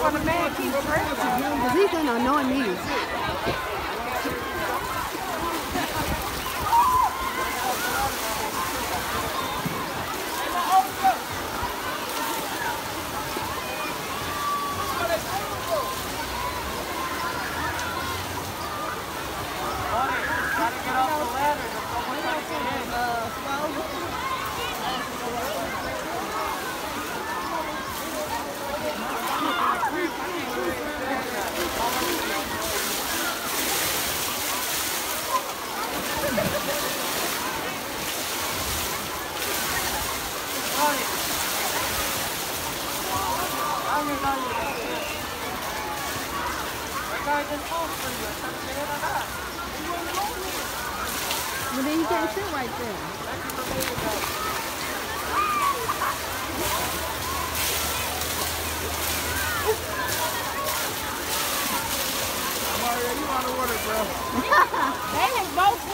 Well, the man keeps. Because he's gonna annoy me. But then you can't sit right there. Mario, you out of order, bro. They have both